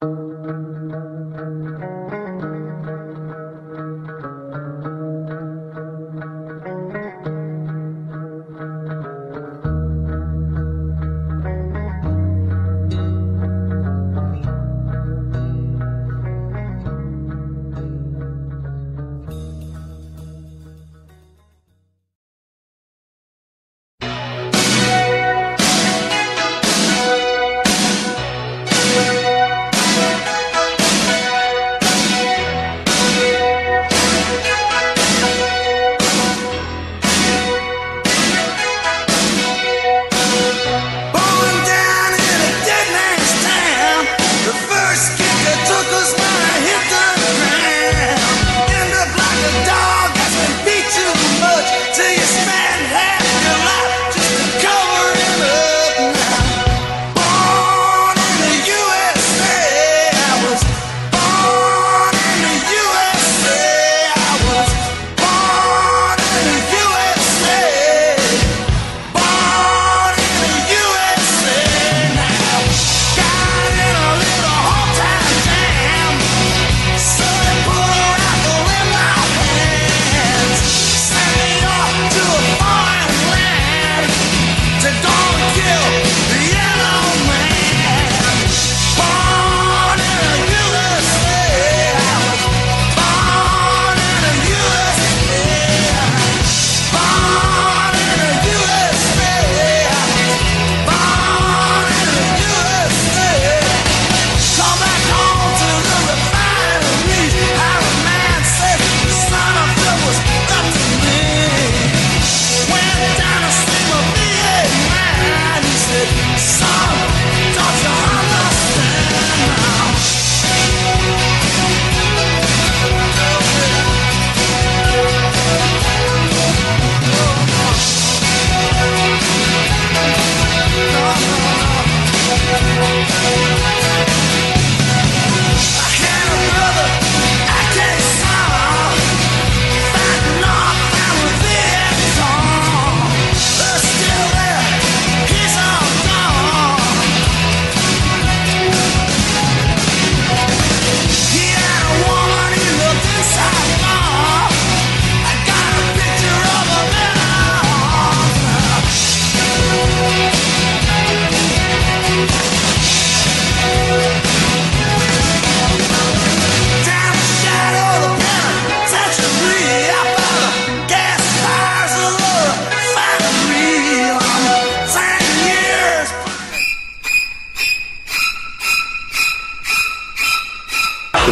Thank you.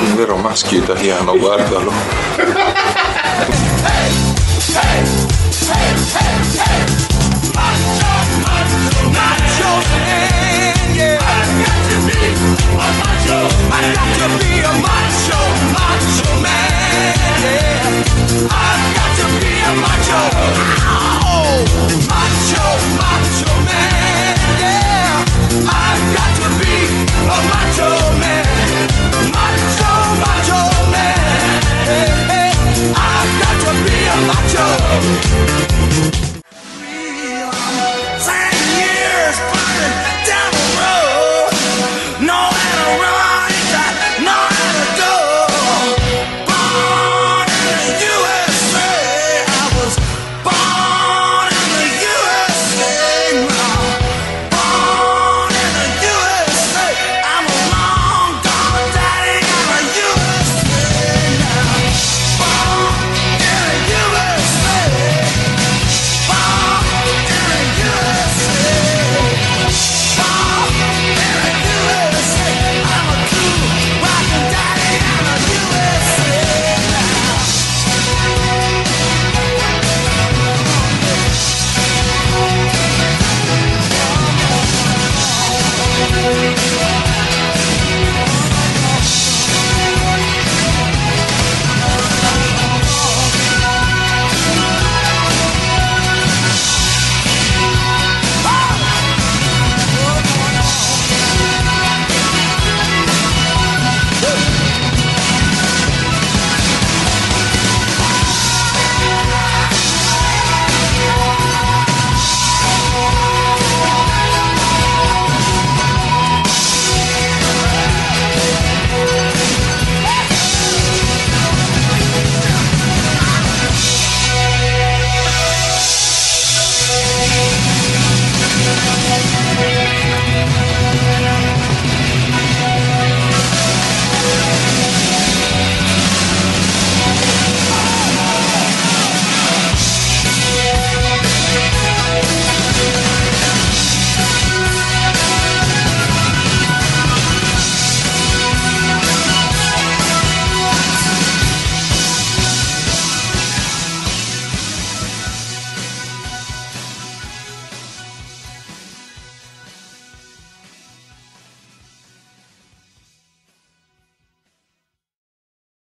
Un vero maschio italiano, guardalo. Paulo.